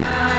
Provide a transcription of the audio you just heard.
Bye.